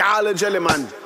Carl and Jellyman.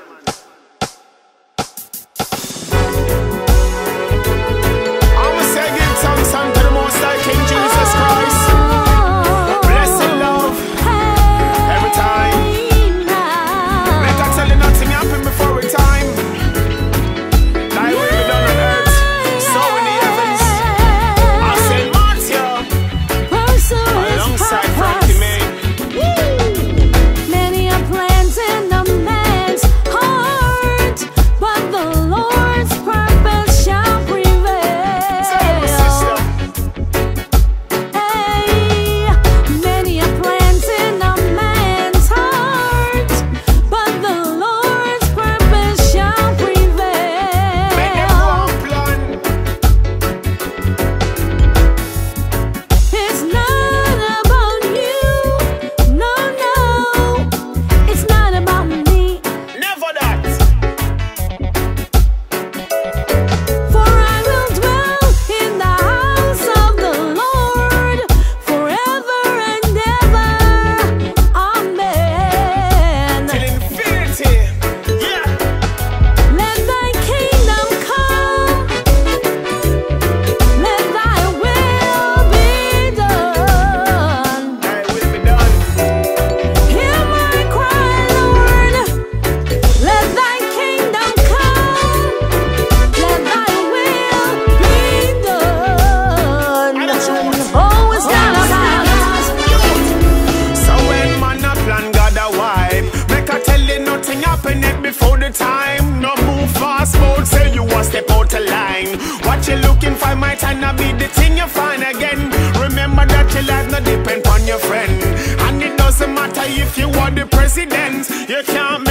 time. No move fast mode, say you want step out of line. What you looking for might not be the thing you find again. Remember that your life not depend on your friend, and it doesn't matter if you want the president. You can't